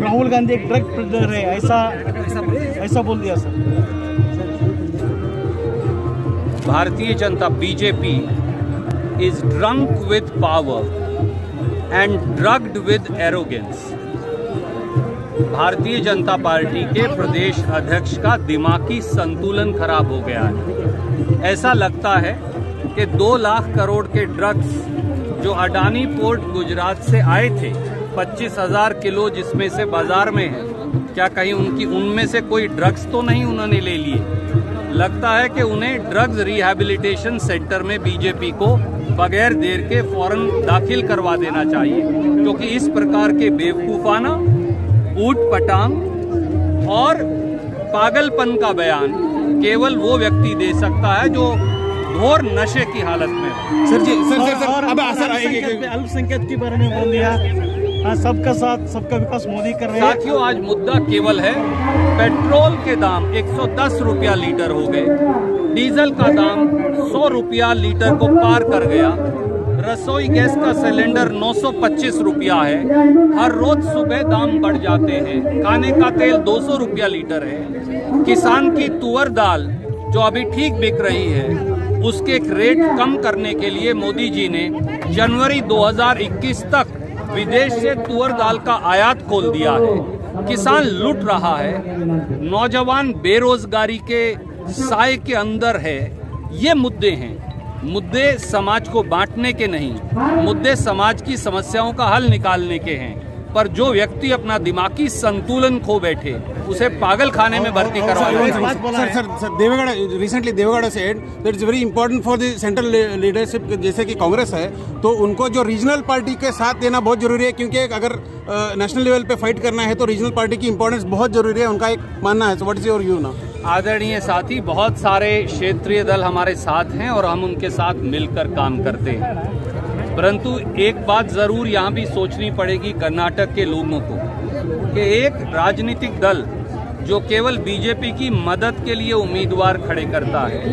राहुल गांधी एक ड्रग प्रिडर है, ऐसा ऐसा बोल दिया, sir Bharatiya Janata BJP is drunk with power and drugged with arrogance. भारतीय जनता पार्टी के प्रदेश अध्यक्ष का दिमागी संतुलन खराब हो गया है ऐसा लगता है कि दो लाख करोड़ के ड्रग्स जो अडानी पोर्ट गुजरात से आए थे पच्चीस हज़ार किलो जिसमें से बाज़ार में है। क्या कहीं उनकी, उनमें से कोई ड्रग्स तो नहीं उन्होंने ले लिए? लगता है कि उन्हें ड्रग्स रिहैबिलिटेशन सेंटर में बीजेपी को बगैर देर के फ़ौरन दाखिल करवा देना चाहिए, क्योंकि इस प्रकार के बेवकूफाना ऊट पटांग और पागलपन का बयान केवल वो व्यक्ति दे सकता है जो घोर नशे की हालत में sir ji sir sir sir अब सर अल्पसंख्यक के बारे में बोल दिया। हाँ सबका साथ सबका विकास मोदी कर रहे हैं। साथियों आज मुद्दा केवल है पेट्रोल के दाम 110 रुपया लीटर हो गए। डीजल का दाम 100 रुपया लीटर को पार कर गया। रसोई गैस का सिलेंडर 925 रुपया है। हर रोज सुबह दाम बढ़ जाते हैं। खाने का तेल 200 रुपया लीटर है। किसान की तुअर दाल जो अभी ठीक बिक रही है उसके रेट कम करने के लिए मोदी जी ने जनवरी 2021 तक विदेश से तुअर दाल का आयात खोल दिया है। किसान लूट रहा है। नौजवान बेरोजगारी के साय के अंदर है। ये मुद्दे हैं। मुद्दे समाज को बांटने के नहीं, मुद्दे समाज की समस्याओं का हल निकालने के हैं। पर जो व्यक्ति अपना दिमागी संतुलन खो बैठे उसे पागल खाने में भर्ती करवा Devegowda recently Devegowda said that is very important for the central leadership जैसे कि कांग्रेस है तो उनको जो रीजनल पार्टी के साथ देना बहुत ज़रूरी है क्योंकि अगर नेशनल लेवल पे फाइट करना है तो रीजनल पार्टी की इंपॉर्टेंस बहुत ज़रूरी है उनका एक मानना है। व्हाट इज़ योर व्यू ना आदरणीय साथी बहुत सारे क्षेत्रीय दल हमारे साथ हैं और हम उनके साथ मिलकर काम करते हैं। परंतु एक बात ज़रूर यहाँ भी सोचनी पड़ेगी कर्नाटक के लोगों को, कि एक राजनीतिक दल जो केवल बीजेपी की मदद के लिए उम्मीदवार खड़े करता है,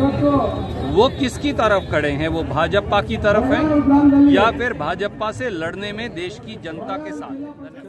वो किसकी तरफ़ खड़े हैं? वो भाजपा की तरफ़ है? या फिर भाजपा से लड़ने में देश की जनता के साथ